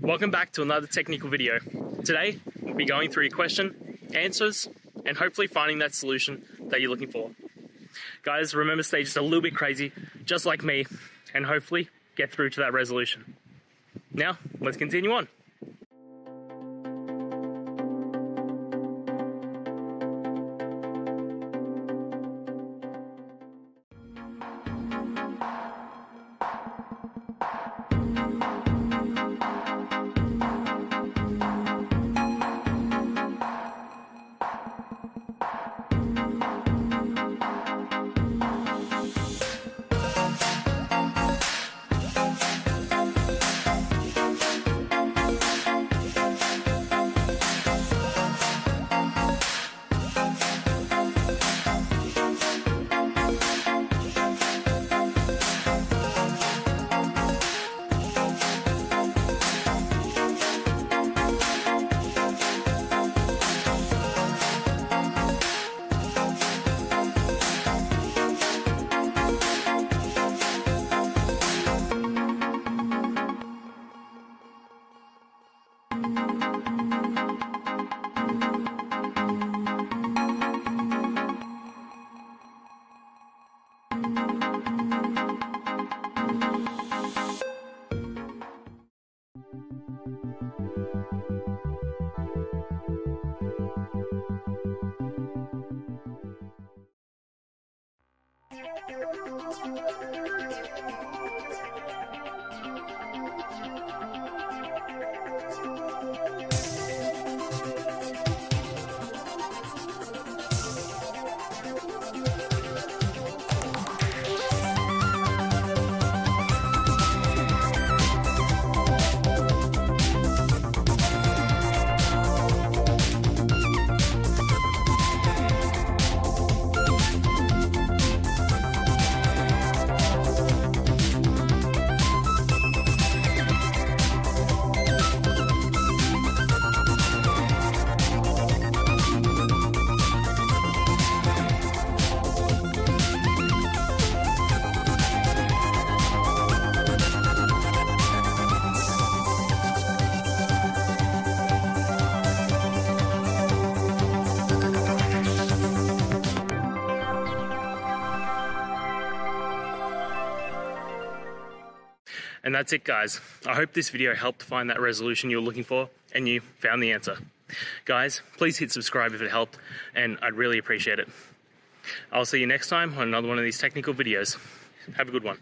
Welcome back to another technical video. Today, we'll be going through your question, answers, and hopefully finding that solution that you're looking for. Guys, remember stay just a little bit crazy, just like me, and hopefully get through to that resolution. Now, let's continue on. And that's it, guys. I hope this video helped find that resolution you're looking for and you found the answer. Guys, please hit subscribe if it helped, and I'd really appreciate it. I'll see you next time on another one of these technical videos. Have a good one.